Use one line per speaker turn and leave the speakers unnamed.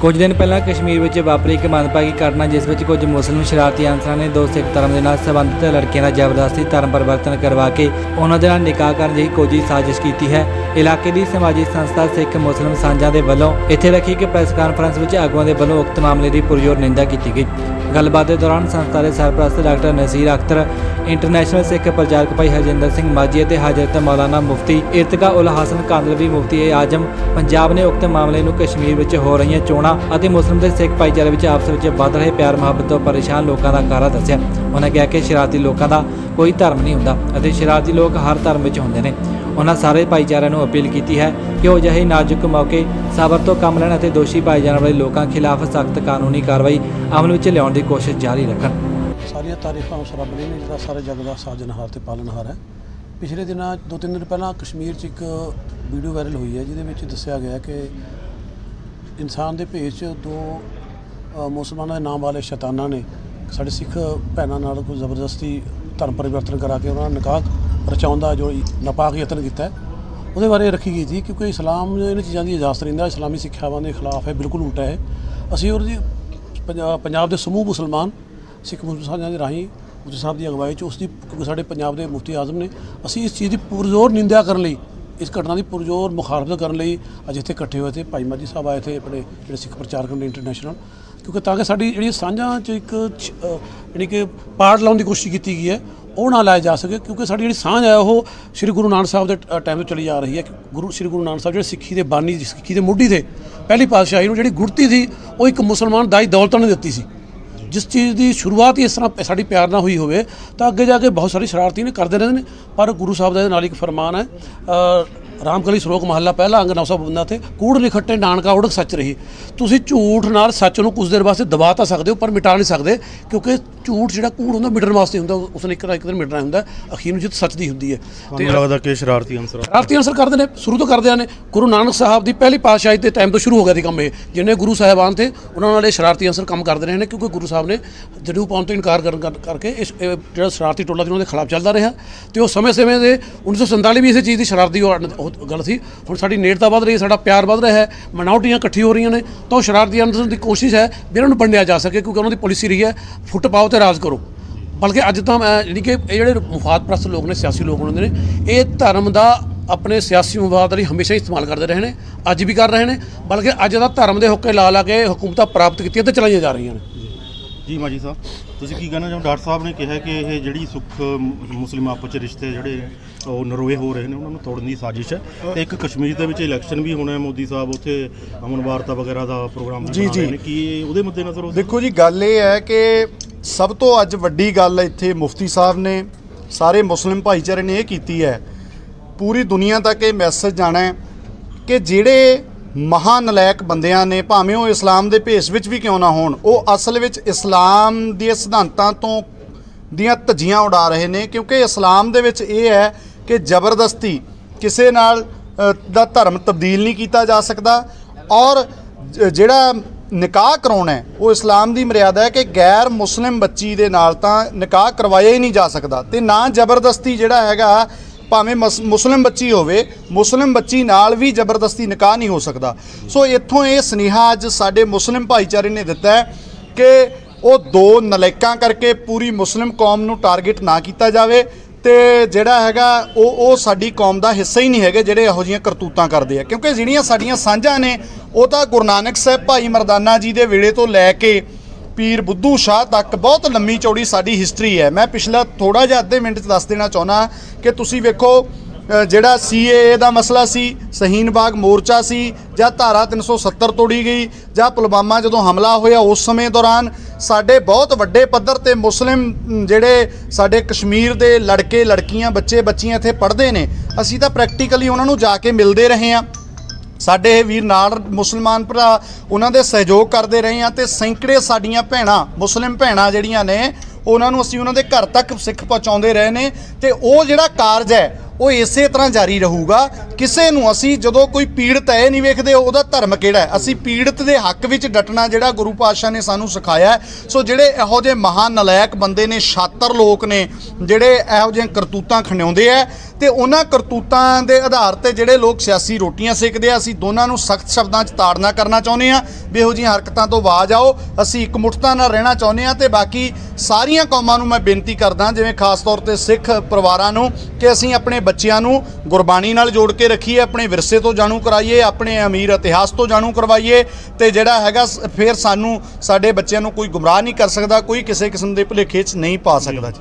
ਕੁਝ ਦਿਨ ਪਹਿਲਾਂ ਕਸ਼ਮੀਰ ਵਿੱਚ ਵਾਪਰੀ ਇੱਕ ਮੰਦਭਾਗੀ ਘਟਨਾ, ਜਿਸ ਵਿੱਚ ਕੁਝ ਮੁਸਲਿਮ ਸ਼ਰਾਰਤੀ ਅਨਸਰਾਂ ਨੇ ਦੋ ਸਿੱਖ ਧਰਮ ਦੇ ਨਾਲ ਸੰਬੰਧਿਤ ਲੜਕੀਆਂ ਦਾ ਜ਼ਬਰਦਸਤੀ ਧਰਮ ਪਰਿਵਰਤਨ ਕਰਵਾ ਕੇ ਉਹਨਾਂ ਦੇ ਨਾਲ ਨਿਕਾਹ ਕਰਨ ਦੀ ਕੋਜੀ ਸਾਜ਼ਿਸ਼ ਕੀਤੀ ਹੈ। ਇਲਾਕੇ ਦੀ ਸਮਾਜਿਕ ਸੰਸਥਾ ਸਿੱਖ ਮੁਸਲਿਮ ਸਾਂਝਾ ਦੇ ਵੱਲੋਂ ਇੱਥੇ ਰੱਖੀ ਇੱਕ ਪ੍ਰੈਸ ਕਾਨਫਰੰਸ ਵਿੱਚ ਆਗੂਆਂ ਦੇ ਵੱਲੋਂ ਉਕਤ ਮਾਮਲੇ ਦੀ ਪੁਰਜ਼ੋਰ ਨਿੰਦਾ ਕੀਤੀ ਗਈ। ਗੱਲਬਾਤ ਦੇ ਦੌਰਾਨ ਸੰਸਥਾ ਦੇ ਸਰਪ੍ਰਸਤ ਡਾਕਟਰ ਨਸੀਰ ਅਖਤਰ, ਇੰਟਰਨੈਸ਼ਨਲ ਸਿੱਖ ਪ੍ਰਚਾਰਕ ਭਾਈ ਹਰਜਿੰਦਰ ਸਿੰਘ ਮਾਝੀ ਅਤੇ ਹਜ਼ਰਤ ਮੌਲਾਨਾ ਮੁਫਤੀ ਇਰਤਕਾ ਉਲ ਹਸਨ ਕਾਂਦਲਵੀ ਮੁਫਤੀ ਏ ਆਜਮ ਪੰਜਾਬ ਨੇ ਉਕਤ ਮਾਮਲੇ ਨੂੰ ਕਸ਼ਮੀਰ ਵਿੱਚ ਹੋ ਰਹੀਆਂ ਚੋਣਾਂ ਅਤੇ ਮੁਸਲਿਮ ਤੇ ਸਿੱਖ ਭਾਈਚਾਰੇ ਵਿੱਚ ਆਪਸ ਵਿੱਚ ਵੱਧ ਰਹੇ ਪਿਆਰ ਮੁਹੱਬਤ ਤੋਂ ਪਰੇਸ਼ਾਨ ਲੋਕਾਂ ਦਾ ਕਾਰਾ ਦੱਸਿਆ। ਉਹਨਾਂ ਕਿਹਾ ਕਿ ਸ਼ਰਾਰਤੀ ਲੋਕਾਂ ਦਾ ਕੋਈ ਧਰਮ ਨਹੀਂ ਹੁੰਦਾ ਅਤੇ ਸ਼ਰਾਰਤੀ ਲੋਕ ਹਰ ਧਰਮ ਵਿੱਚ ਹੁੰਦੇ ਨੇ। ਉਹਨਾਂ ਸਾਰੇ ਭਾਈਚਾਰਿਆਂ ਨੂੰ ਅਪੀਲ ਕੀਤੀ ਹੈ ਕਿ ਉਹ ਅਜਿਹੇ ਨਾਜ਼ੁਕ ਮੌਕੇ ਸਬਰ ਤੋਂ ਕੰਮ ਲੈਣ ਅਤੇ ਦੋਸ਼ੀ ਪਾਏ ਜਾਣ ਵਾਲੇ ਲੋਕਾਂ ਖਿਲਾਫ ਸਖਤ ਕਾਨੂੰਨੀ ਕਾਰਵਾਈ ਅਮਲ ਵਿੱਚ ਲਿਆਉਣ ਦੀ ਕੋਸ਼ਿਸ਼ ਜਾਰੀ ਰੱਖਣ।
ਸਾਰੀਆਂ ਤਾਰੀਫਾਂ ਉਸ ਰੱਬ ਨੇ, ਜਿਹੜਾ ਸਾਰੇ ਜਗ ਦਾ ਸਾਜਨਹਾਰ ਤੇ ਪਾਲਣਹਾਰ ਹੈ। ਪਿਛਲੇ ਦਿਨਾਂ, ਦੋ ਤਿੰਨ ਦਿਨ ਪਹਿਲਾਂ ਕਸ਼ਮੀਰ 'ਚ ਇੱਕ ਵੀਡੀਓ ਵਾਇਰਲ ਹੋਈ ਹੈ, ਜਿਹਦੇ ਵਿੱਚ ਦੱਸਿਆ ਗਿਆ ਕਿ ਇਨਸਾਨ ਦੇ ਭੇਸ 'ਚ ਦੋ ਮੁਸਲਮਾਨਾਂ ਦੇ ਨਾਮ ਵਾਲੇ ਸ਼ੈਤਾਨਾਂ ਨੇ, ਸਾਡੇ ਸਿੱਖ ਭੈਣਾਂ ਨਾਲ ਕੋਈ ਜ਼ਬਰਦਸਤੀ ਧਰਮ ਪਰਿਵਰਤਨ ਕਰਾ ਕੇ ਉਹਨਾਂ ਨਾਲ ਨਿਕਾਹ ਰਚਾਉਣ ਦਾ ਜੋ ਨਪਾਕ ਯਤਨ ਕੀਤਾ ਹੈ, ਉਹਦੇ ਬਾਰੇ ਰੱਖੀ ਗਈ ਸੀ ਕਿਉਂਕਿ ਇਸਲਾਮ ਇਹਨਾਂ ਚੀਜ਼ਾਂ ਦੀ ਇਜਾਜ਼ਤ ਨਹੀਂ ਦਿੰਦਾ, ਇਸਲਾਮੀ ਸਿੱਖਿਆਵਾਂ ਦੇ ਖਿਲਾਫ ਹੈ ਬਿਲਕੁਲ ਉਲਟਾ ਹੈ। ਅਸੀਂ ਉਹਦੀ ਪੰਜਾਬ ਦੇ ਸਮੂਹ ਮੁਸਲਮਾਨ, ਸਿੱਖ ਮੁਸਲਮਾਨਾਂ ਦੇ ਰਾਹੀਂ ਮੁਫਤੀ ਸਾਹਿਬ ਦੀ ਅਗਵਾਈ 'ਚ ਉਸ ਦੀ ਕਿਉਂਕਿ ਸਾਡੇ ਪੰਜਾਬ ਦੇ ਮੁਫਤੀ ਆਜ਼ਮ ਨੇ, ਅਸੀਂ ਇਸ ਚੀਜ਼ ਦੀ ਪੁਰਜ਼ੋਰ ਨਿੰਦਿਆ ਕਰਨ ਲਈ, ਇਸ ਘਟਨਾ ਦੀ ਪੁਰਜ਼ੋਰ ਮੁਖਾਲਫਤ ਕਰਨ ਲਈ ਅੱਜ ਇੱਥੇ ਇਕੱਠੇ ਹੋਏ ਤੇ ਭਾਈ ਮਾਜੀ ਸਾਹਿਬ ਆਏ ਥੇ ਆਪਣੇ ਜਿਹੜੇ ਸਿੱਖ ਪ੍ਰਚਾਰਕ ਨੇ ਇੰਟਰਨੈਸ਼ਨਲ ਕਿਉਂਕਿ ਤਾਂ ਕਿ ਸਾਡੀ ਜਿਹੜੀ ਸਾਂਝਾਂ 'ਚ ਇੱਕ ਛ- ਯਾਨੀ ਕਿ ਪਾੜ ਲਾਉਣ ਦੀ ਕੋਸ਼ਿਸ਼ ਕੀਤੀ ਗਈ ਹੈ ਉਹ ਨਾ ਲਾਇਆ ਜਾ ਸਕੇ, ਕਿਉਂਕਿ ਸਾਡੀ ਜਿਹੜੀ ਸਾਂਝ ਹੈ, ਉਹ ਸ੍ਰੀ ਗੁਰੂ ਨਾਨਕ ਸਾਹਿਬ ਦੇ ਟਾਈਮ ਤੋਂ ਚਲੀ ਜਾ ਰਹੀ ਹੈ। ਕਿ ਗੁਰੂ, ਸ੍ਰੀ ਗੁਰੂ ਨਾਨਕ ਸਾਹਿਬ ਜਿਹੜੇ ਸਿੱਖੀ ਦੇ ਬਾਨੀ ਸਿੱਖੀ ਦੇ ਮੋਢੀ ਦੇ ਪਹਿਲੀ ਪਾਤਸ਼ਾਹੀ ਨੂੰ ਜਿਹੜੀ ਗੁਰਤੀ ਸੀ, ਉਹ ਇੱਕ ਮੁਸਲਮਾਨ ਦਾਈ ਦੌਲਤ ਨੇ ਦਿੱਤੀ ਸੀ। ਜਿਸ ਚੀਜ਼ ਦੀ ਸ਼ੁਰੂਆਤ ਹੀ ਇਸ ਤਰ੍ਹਾਂ ਸਾਡੀ ਪਿਆਰ ਨਾਲ ਹੋਈ ਹੋਵੇ, ਤਾਂ ਅੱਗੇ ਜਾ ਕੇ ਬਹੁਤ ਸਾਰੀ ਸ਼ਰਾਰਤੀ ਨੇ ਕਰਦੇ ਰਹਿੰਦੇ ਨੇ, ਪਰ ਗੁਰੂ ਸਾਹਿਬ ਦਾ ਇਹਦੇ ਨਾਲ ਇੱਕ ਫਰਮਾਨ ਹੈ ਰਾਮਕਲੀ ਸ਼ਲੋਕ ਮਹੱਲਾ ਪਹਿਲਾ ਅੰਗ 952 ਤੇ ਕੂੜ ਨਿਖੱਟੇ ਨਾਨਕਾ ਉੜਕ ਸੱਚ ਰਹੀ। ਤੁਸੀਂ ਝੂਠ ਨਾਲ ਸੱਚ ਨੂੰ ਕੁਝ ਦੇਰ ਵਾਸਤੇ ਦਬਾ ਤਾਂ ਸਕਦੇ ਹੋ ਪਰ ਮਿਟਾ ਨਹੀਂ ਸਕਦੇ ਕਿਉਂਕਿ ਝੂਠ ਜਿਹੜਾ ਕੂੜ ਹੁੰਦਾ ਮਿਟਣ ਵਾਸਤੇ ਹੁੰਦਾ ਉਸਨੇ ਇੱਕ ਨਾ ਇੱਕ ਦਿਨ ਮਿਟਣਾ ਹੁੰਦਾ ਅਖੀਰ ਨੂੰ ਜਿੱਤ ਸੱਚ ਦੀ ਹੁੰਦੀ ਹੈ।
ਤੁਹਾਨੂੰ ਲੱਗਦਾ ਕਿ ਸ਼ਰਾਰਤੀ ਅੰਸਰ
ਸ਼ਰਾਰਤੀ ਅਨਸਰ ਕਰਦੇ ਨੇ ਸ਼ੁਰੂ ਤੋਂ ਕਰਦੇ ਆ ਨੇ। ਗੁਰੂ ਨਾਨਕ ਸਾਹਿਬ ਦੀ ਪਹਿਲੀ ਪਾਤਸ਼ਾਹੀ ਦੇ ਟਾਈਮ ਤੋਂ ਸ਼ੁਰੂ ਹੋ ਗਿਆ ਸੀ ਕੰਮ ਇਹ। ਜਿੰਨੇ ਗੁਰੂ ਸਾਹਿਬਾਨ ਤੇ ਉਹਨਾਂ ਨਾਲ ਇਹ ਸ਼ਰਾਰਤੀ ਅਨਸਰ ਕੰਮ ਕਰਦੇ ਰਹੇ ਨੇ ਕਿਉਂਕਿ ਗੁਰੂ ਸਾਹਿਬ ਨੇ ਜਦੂ ਪਾਉਣ ਤੋਂ ਇਨਕਾਰ ਕਰਨ ਕਰ- ਕਰਕੇ ਇਸ ਜਿਹੜਾ ਸ਼ਰਾਰਤੀ ਟੋਲਾ ਸੀ ਉਹਨਾਂ ਦੇ ਖਿਲਾਫ ਚੱਲਦਾ ਰਿਹਾ। ਤੇ ਉਹ ਸਮੇਂ-ਸਮੇਂ ਦੇ 1947 ਵੀ ਇਸੇ ਚੀਜ਼ ਦੀ ਸ਼ਰਾਰਤੀ ਉਹ ਗੱਲ ਸੀ। ਹੁਣ ਸਾਡੀ ਨੇੜਤਾ ਵੱਧ ਰਹੀ ਹੈ, ਸਾਡਾ ਪਿਆਰ ਵੱਧ ਰਿਹਾ ਹੈ, ਮਨਾਉਟੀਆਂ ਇਕੱਠੀ ਹੋ ਰਹੀਆਂ ਨੇ, ਤਾਂ ਉਹ ਸ਼ਰਾਰਤੀ ਅਨਸਰ ਦੀ ਕੋਸ਼ਿਸ਼ ਹੈ ਵੀ ਇਹਨਾਂ ਨੂੰ ਵੰਡਿਆ ਜਾ ਸਕੇ, ਕਿਉਂਕਿ ਉਹਨਾਂ ਦੀ ਪਾਲਿਸੀ ਰਹੀ ਹੈ, ਫੁੱਟ ਪਾਓ ਤੇ ਰਾਜ ਕਰੋ। ਬਲਕਿ ਅੱਜ ਤਾਂ ਮੈਂ ਜਿਹੜੀ ਕਿ ਇਹ ਜਿਹੜੇ ਮੁਫਾਦ ਪ੍ਰਸਤ ਲੋਕ ਨੇ, ਸਿਆਸੀ ਲੋਕ ਹੁੰਦੇ ਨੇ, ਇਹ ਧਰਮ ਦਾ ਆਪਣੇ ਸਿਆਸੀ ਮੁਫਾਦ ਲਈ ਹਮੇਸ਼ਾ ਹੀ ਇਸਤੇਮਾਲ ਕਰਦੇ ਰਹੇ ਨੇ, ਅੱਜ ਵੀ ਕਰ ਰਹੇ ਨੇ, ਬਲਕਿ ਅੱਜ ਦਾ ਧਰਮ ਦੇ ਹੁੱਕੇ ਲਾ ਲਾ ਕੇ ਹਕੂਮਤਾਂ ਪ੍ਰਾਪਤ ਕੀਤੀਆਂ ਤੇ ਚਲਾਈਆਂ ਜਾ ਰਹੀਆਂ ਨੇ।
ਜੀ ਮਾਜੀ ਸਾਹਿਬ? ਤੁਸੀਂ ਕੀ ਕਹਿਣਾ ਚਾਹੋ ਡਾਕਟਰ ਸਾਹਿਬ ਨੇ ਕਿਹਾ ਕਿ ਇਹ ਜਿਹੜੀ ਸੁੱਖ ਮੁਸਲਿਮ ਆਪਸ ਚ ਰਿਸ਼ਤੇ ਜਿਹੜੇ ਉਹ ਨਰੋਏ ਹੋ ਰਹੇ ਨੇ ਉਹਨਾਂ ਨੂੰ ਤੋੜਨ ਦੀ ਸਾਜ਼ਿਸ਼ ਹੈ। ਤੇ ਇੱਕ ਕਸ਼ਮੀਰ ਦੇ ਵਿੱਚ ਇਲੈਕਸ਼ਨ ਵੀ ਹੋਣਾ ਹੈ ਮੋਦੀ ਸਾਹਿਬ ਉੱਥੇ ਅਮਨ ਵਾਰਤਾ ਵਗੈਰਾ ਦਾ ਪ੍ਰੋਗਰਾਮ
ਜੀ, ਜੀ।
ਕੀ ਉਹਦੇ ਮੱਦੇ ਨਜ਼ਰ ਉਹ
ਦੇਖੋ ਜੀ ਗੱਲ ਇਹ ਹੈ ਕਿ ਸਭ ਤੋਂ ਅੱਜ ਵੱਡੀ ਗੱਲ ਇੱਥੇ ਮੁਫਤੀ ਸਾਹਿਬ ਨੇ ਸਾਰੇ ਮੁਸਲਿਮ ਭਾਈਚਾਰੇ ਨੇ ਇਹ ਕੀਤੀ ਹੈ। ਪੂਰੀ ਦੁਨੀਆ ਤੱਕ ਇਹ ਮੈਸੇਜ ਜਾਣਾ ਹੈ ਕਿ ਜਿਹੜੇ ਮਹਾਨਲਾਇਕ ਬੰਦਿਆਂ ਨੇ ਭਾਵੇਂ ਉਹ ਇਸਲਾਮ ਦੇ ਭੇਸ ਵਿੱਚ ਵੀ ਕਿਉਂ ਨਾ ਹੋਣ, ਉਹ ਅਸਲ ਵਿੱਚ ਇਸਲਾਮ ਦੇ ਸਿਧਾਂਤਾਂ ਤੋਂ ਦੀਆਂ ਧੱਜੀਆਂ ਉਡਾ ਰਹੇ ਨੇ, ਕਿਉਂਕਿ ਇਸਲਾਮ ਦੇ ਵਿੱਚ ਇਹ ਹੈ ਕਿ ਜ਼ਬਰਦਸਤੀ ਕਿਸੇ ਨਾਲ ਦਾ ਧਰਮ ਤਬਦੀਲ ਨਹੀਂ ਕੀਤਾ ਜਾ ਸਕਦਾ ਔਰ ਜਿਹੜਾ ਨਿਕਾਹ ਕਰਾਉਣਾ ਹੈ, ਉਹ ਇਸਲਾਮ ਦੀ ਮਰਿਆਦਾ ਹੈ ਕਿ ਗੈਰ ਮੁਸਲਿਮ ਬੱਚੀ ਦੇ ਨਾਲ ਤਾਂ ਨਿਕਾਹ ਕਰਵਾਇਆ ਹੀ ਨਹੀਂ ਜਾ ਸਕਦਾ ਤੇ ਨਾ ਜ਼ਬਰਦਸਤੀ ਜਿਹੜਾ ਹੈਗਾ ਭਾਵੇਂ ਮਸ- ਮੁਸਲਿਮ ਬੱਚੀ ਹੋਵੇ, ਮੁਸਲਿਮ ਬੱਚੀ ਨਾਲ ਵੀ ਜ਼ਬਰਦਸਤੀ ਨਿਕਾਹ ਨਹੀਂ ਹੋ ਸਕਦਾ। ਸੋ ਇੱਥੋਂ ਇਹ ਸੁਨੇਹਾ ਅੱਜ ਸਾਡੇ ਮੁਸਲਿਮ ਭਾਈਚਾਰੇ ਨੇ ਦਿੱਤਾ ਹੈ ਕਿ ਉਹ ਦੋ ਨਲਾਇਕਾਂ ਕਰਕੇ ਪੂਰੀ ਮੁਸਲਿਮ ਕੌਮ ਨੂੰ ਟਾਰਗੇਟ ਨਾ ਕੀਤਾ ਜਾਵੇ ਤੇ ਜਿਹੜਾ ਹੈਗਾ, ਉਹ ਉਹ ਸਾਡੀ ਕੌਮ ਦਾ ਹਿੱਸਾ ਹੀ ਨਹੀਂ ਹੈਗੇ ਜਿਹੜੇ ਇਹੋ ਜਿਹੀਆਂ ਕਰਤੂਤਾਂ ਕਰਦੇ ਆ। ਕਿਉਂਕਿ ਜਿਹੜੀਆਂ ਸਾਡੀਆਂ ਸਾਂਝਾਂ ਨੇ, ਉਹ ਤਾਂ ਗੁਰੂ ਨਾਨਕ ਸਾਹਿਬ ਭਾਈ ਮਰਦਾਨਾ ਜੀ ਦੇ ਵੇਲੇ ਤੋਂ ਲੈ ਕੇ ਪੀਰ ਬੁੱਧੂ ਸ਼ਾਹ ਤੱਕ ਬਹੁਤ ਲੰਮੀ ਚੌੜੀ ਸਾਡੀ ਹਿਸਟਰੀ ਹੈ। ਮੈਂ ਪਿਛਲਾ ਥੋੜਾ ਜਿਹਾ ਅੱਧੇ ਮਿੰਟ ਚ ਦੱਸ ਦੇਣਾ ਚਾਹੁੰਦਾ ਕਿ ਤੁਸੀਂ ਵੇਖੋ ਅ, ਜਿਹੜਾ ਸੀਏਏ ਦਾ ਮਸਲਾ ਸੀ ਸ਼ਹੀਨ ਬਾਗ ਮੋਰਚਾ ਸੀ ਜਾਂ ਧਾਰਾ 370 ਤੋੜੀ ਗਈ ਜਾਂ ਪੁਲਵਾਮਾ ਜਦੋਂ ਹਮਲਾ ਹੋਇਆ ਉਸ ਸਮੇਂ ਦੌਰਾਨ ਸਾਡੇ ਬਹੁਤ ਵੱਡੇ ਪੱਧਰ ਤੇ ਮੁਸਲਿਮ ਜਿਹੜੇ ਸਾਡੇ ਕਸ਼ਮੀਰ ਦੇ ਲੜਕੇ ਲੜਕੀਆਂ ਬੱਚੇ ਬੱਚੀਆਂ ਇੱਥੇ ਪੜ੍ਹਦੇ ਨੇ ਅਸੀਂ ਤਾਂ ਪ੍ਰੈਕਟੀਕਲੀ ਉਹਨਾਂ ਨੂੰ ਜਾ ਕੇ ਮਿਲਦੇ ਰਹੇ ਹਾਂ। ਸਾਡੇ ਇਹ ਵੀਰ ਨਾਲ ਮੁਸਲਮਾਨ ਭਰਾ, ਉਹਨਾਂ ਦੇ ਸਹਿਯੋਗ ਕਰਦੇ ਰਹੇ ਆ ਤੇ ਸੈਂਕੜੇ ਸਾਡੀਆਂ ਭੈਣਾਂ, ਮੁਸਲਿਮ ਭੈਣਾਂ ਜਿਹੜੀਆਂ ਨੇ, ਉਹਨਾਂ ਨੂੰ ਅਸੀਂ ਉਹਨਾਂ ਦੇ ਘਰ ਤੱਕ ਸਿੱਖ ਪਹੁੰਚਾਉਂਦੇ ਰਹੇ ਨੇ ਤੇ ਉਹ ਜਿਹੜਾ ਕਾਰਜ ਹੈ ਉਹ ਇਸੇ ਤਰ੍ਹਾਂ ਜਾਰੀ ਰਹੂਗਾ। ਕਿਸੇ ਨੂੰ ਅਸੀਂ ਜਦੋਂ ਕੋਈ ਪੀੜਤ ਹੈ, ਇਹ ਨਹੀਂ ਵੇਖਦੇ, ਉਹਦਾ ਧਰਮ ਕਿਹੜਾ ਹੈ? ਅਸੀਂ ਪੀੜਤ ਦੇ ਹੱਕ ਵਿੱਚ ਡਟਣਾ ਜਿਹੜਾ ਗੁਰੂ ਪਾਤਸ਼ਾਹ ਨੇ ਸਾਨੂੰ ਸਿਖਾਇਆ ਸੋ ਜਿਹੜੇ ਇਹੋ ਜਿਹੇ ਮਹਾਨ ਨਲਾਇਕ ਬੰਦੇ ਨੇ, ਛਾਤਰ ਲੋਕ ਨੇ, ਜਿਹੜੇ ਇਹੋ ਜਿਹੇ ਕਰਤੂਤਾਂ ਖੰਡਾਉਂਦੇ ਆ, ਤੇ ਉਹਨਾਂ ਕਰਤੂਤਾਂ ਦੇ ਆਧਾਰ ਤੇ ਜਿਹੜੇ ਲੋਕ ਸਿਆਸੀ ਰੋਟੀਆਂ ਸੇਕਦੇ ਆ, ਅਸੀਂ ਦੋਨਾਂ ਨੂੰ ਸਖਤ ਸ਼ਬਦਾਂ 'ਚ ਤਾੜਨਾ ਕਰਨਾ ਚਾਹੁੰਦੇ ਆ। ਵੀ ਇਹੋ ਜਿਹੀਆਂ ਹਰਕਤਾਂ ਤੋਂ ਬਾਜ ਆਓ। ਅਸੀਂ ਇਕਮੁੱਠਤਾ ਨਾਲ ਰਹਿਣਾ ਚਾਹੁੰਦੇ ਆ ਤੇ ਬਾਕੀ ਸਾਰੀਆਂ ਕੌਮਾਂ ਨੂੰ ਮੈਂ ਬੇਨਤੀ ਕਰਦਾ, ਜਿਵੇਂ ਖਾਸ ਤੌਰ ਤੇ ਸਿੱਖ ਪਰਿਵਾਰਾਂ ਨੂੰ, ਕਿ ਅਸੀਂ ਆਪਣੇ ਬੱਚਿਆਂ ਨੂੰ ਗੁਰਬਾਣੀ ਨਾਲ ਜੋੜ ਕੇ ਰੱਖੀਏ, ਆਪਣੇ ਵਿਰਸੇ ਤੋਂ ਜਾਣੂ ਕਰਾਈਏ, ਆਪਣੇ ਅਮੀਰ ਇਤਿਹਾਸ ਤੋਂ ਜਾਣੂ ਕਰਵਾਈਏ ਤੇ ਜਿਹੜਾ ਹੈਗਾ ਸ- ਫਿਰ ਸਾਨੂੰ ਸਾਡੇ ਬੱਚਿਆਂ ਨੂੰ ਕੋਈ ਗੁੰਮਰਾਹ ਨਹੀਂ ਕਰ ਸਕਦਾ, ਕੋਈ ਕਿਸੇ ਕਿਸਮ ਦੇ ਭੁਲੇਖੇ 'ਚ ਨਹੀਂ ਪਾ ਸਕਦਾ ਜੀ।